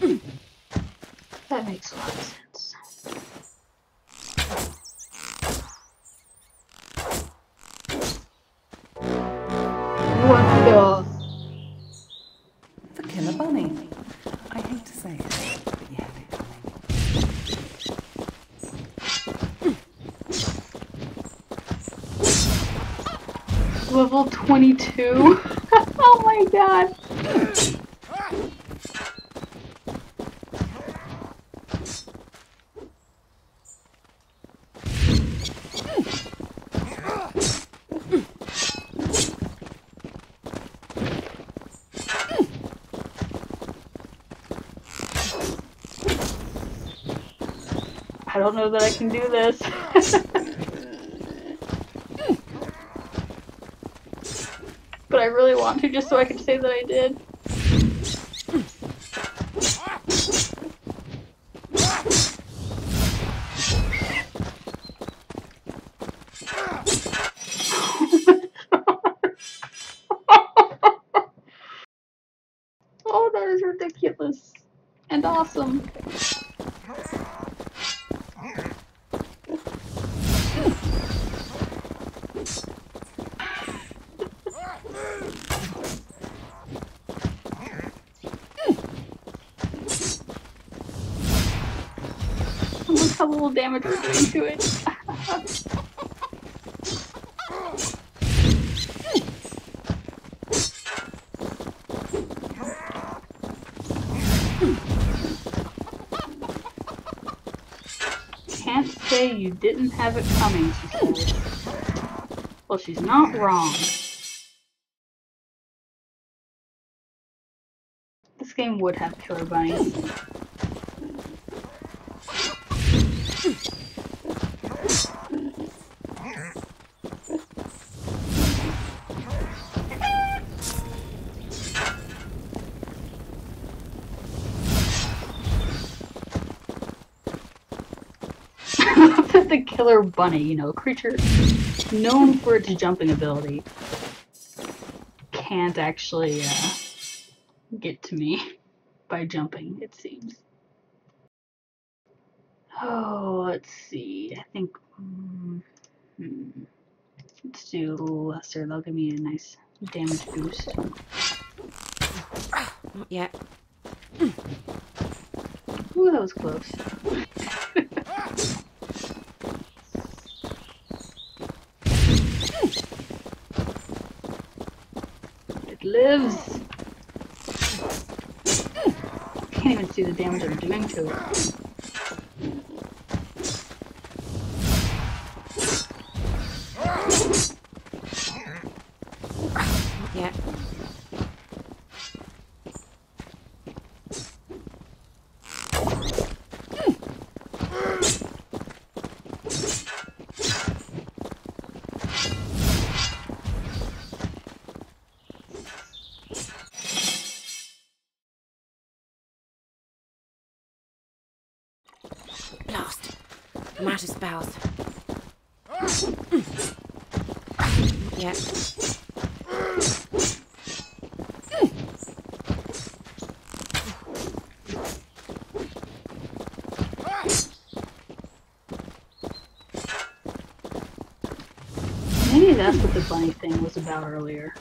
That makes a lot of sense. What the? The killer bunny. I hate to say it, but you had it coming. Level 22? oh my god. Don't know that I can do this. but I really want to just so I can say that I did. oh, that is ridiculous and awesome. Little damage we're doing to it. Can't say you didn't have it coming, she. Well, she's not wrong. This game would have killer bunnies. The killer bunny, you know, creature known for its jumping ability, can't actually uh, get to me by jumping, it seems. Oh, let's see. I think. mm, hmm. Let's do lesser. They'll give me a nice damage boost. Not yet. Ooh, that was close. Lives. Can't even see the damage I'm doing to it. Spells. Not yet. Maybe that's what the bunny thing was about earlier.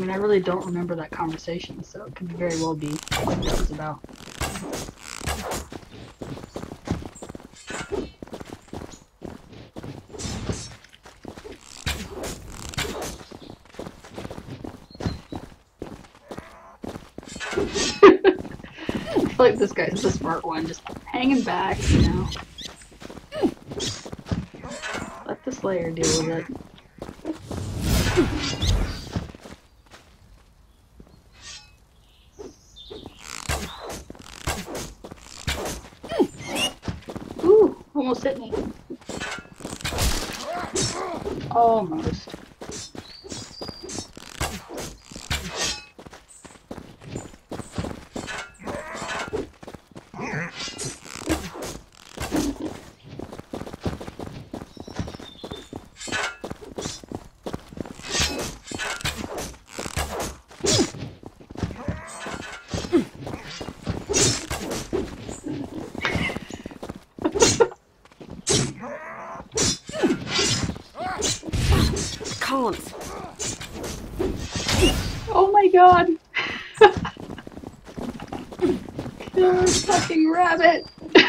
Mean, I really don't remember that conversation, so it could very well be what that was about. I feel like this guy's the smart one, just hanging back, you know. Let the Slayer deal with it. Ooh, almost hit me. Almost. Oh my god! Kill fucking rabbit!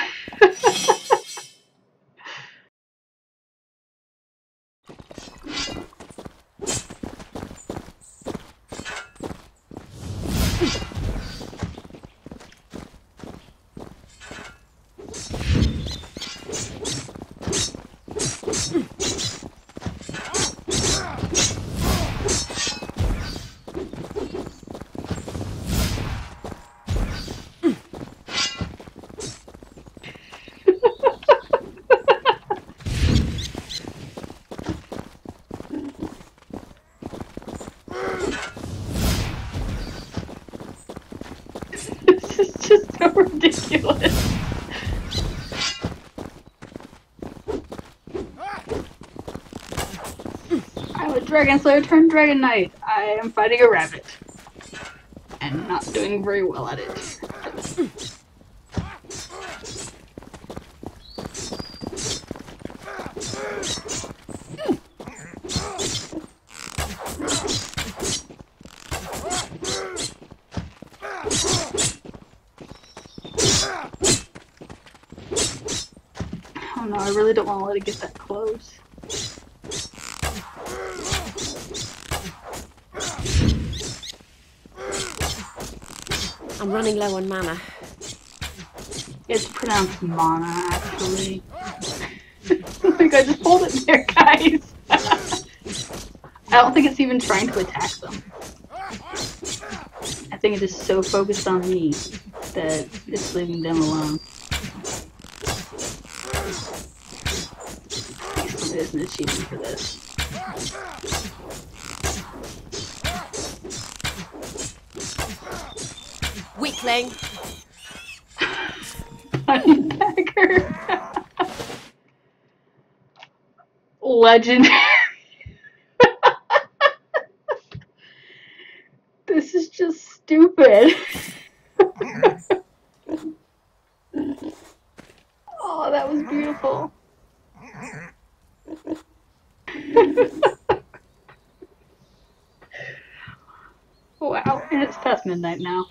this is just so ridiculous. I'm a dragon slayer turned dragon knight. I am fighting a rabbit. And not doing very well at it. No, I really don't want to let it get that close. I'm running low on mana. It's pronounced mana, actually. my god, just hold it there, guys! I don't think it's even trying to attack them. I think it is so focused on me that it's leaving them alone. It is an achievement for this. Weakling. Honeypecker. Legendary. this is just stupid. oh, that was beautiful. wow, and it's past midnight now.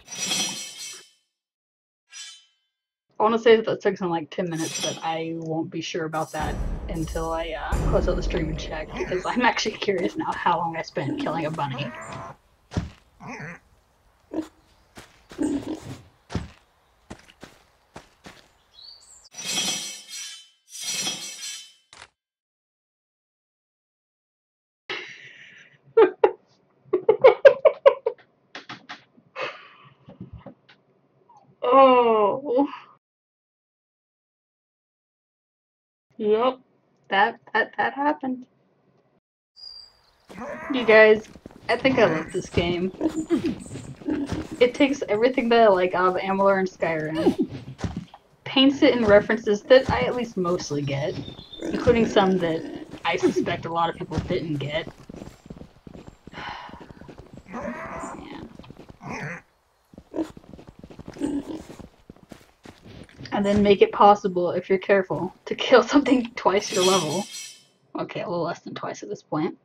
I want to say that that took some like 10 minutes, but I won't be sure about that until I uh, close out the stream and check because I'm actually curious now how long I spent killing a bunny. oh. Yep, that that that happened. You guys, I think I love this game. It takes everything that I like out of Amalur and Skyrim, paints it in references that I at least mostly get, including some that I suspect a lot of people didn't get. And then make it possible, if you're careful, to kill something twice your level. Okay, a little less than twice at this point.